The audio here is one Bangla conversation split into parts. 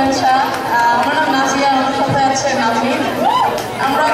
শুভেচ্ছা। আমার নাম নাজিয়া আমার সাথে আছে নাজিম আমরা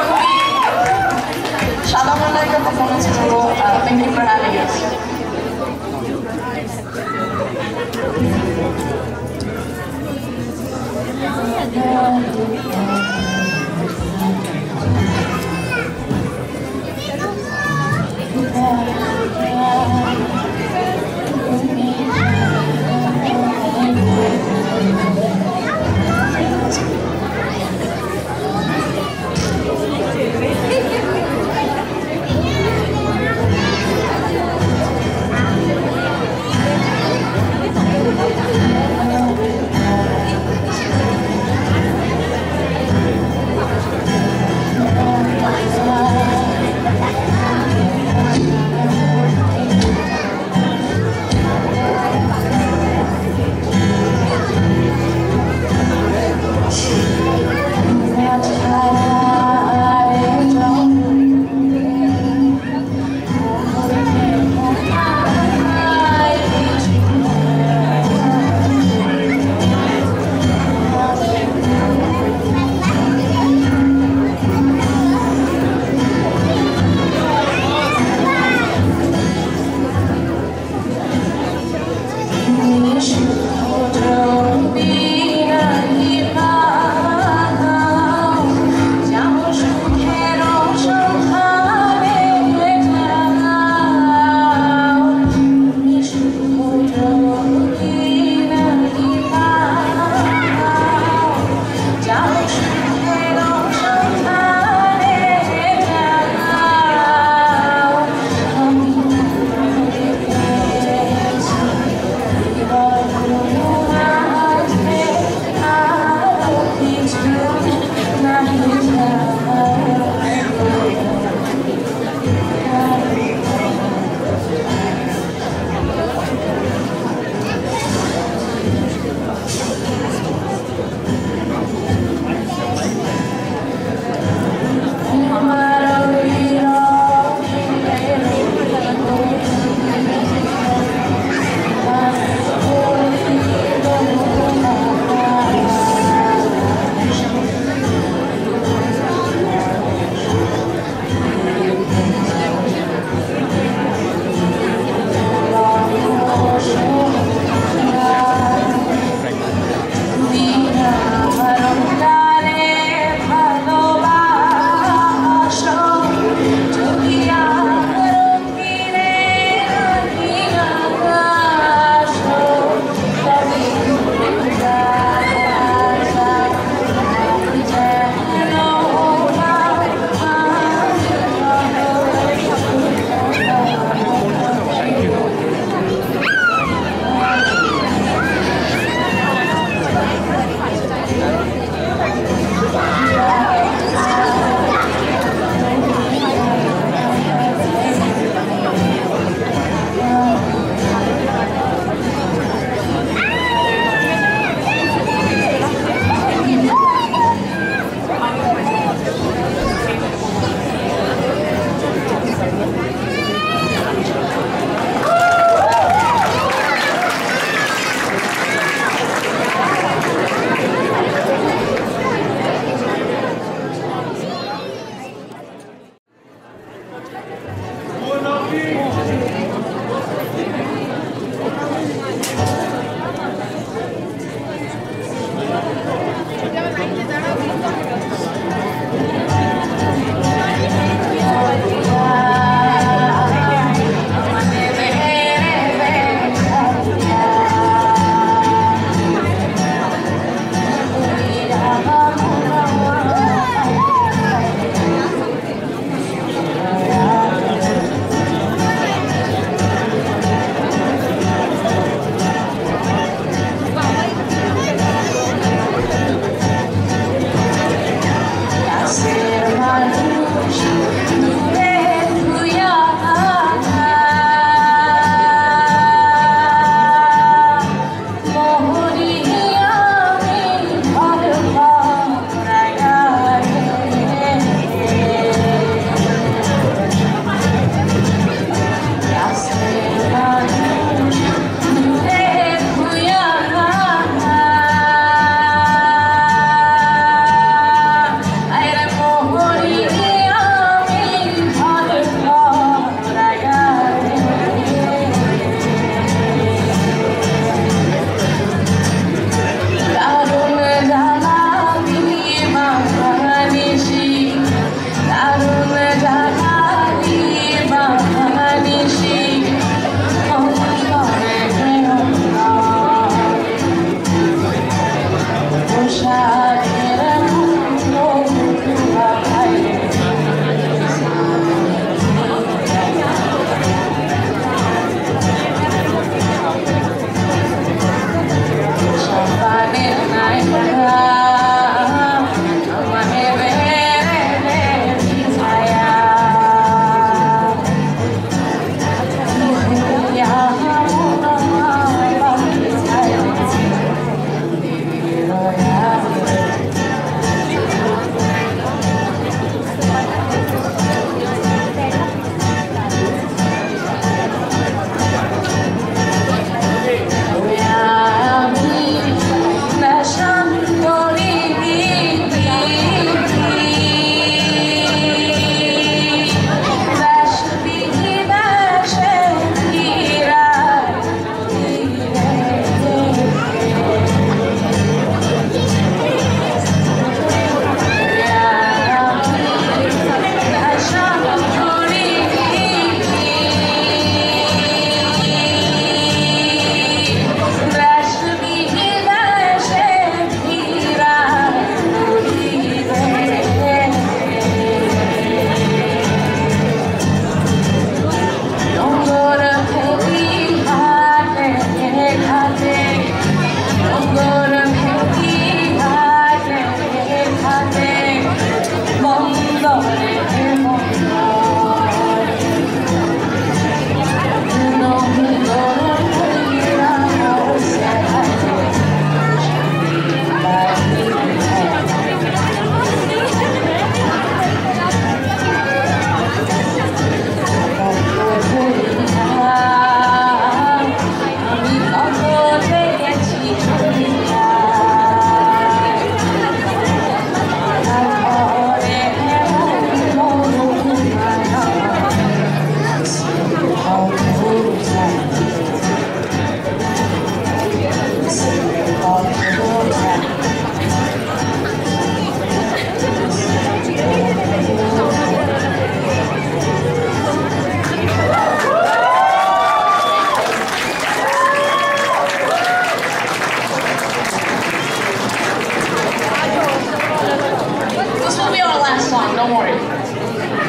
child. すいません。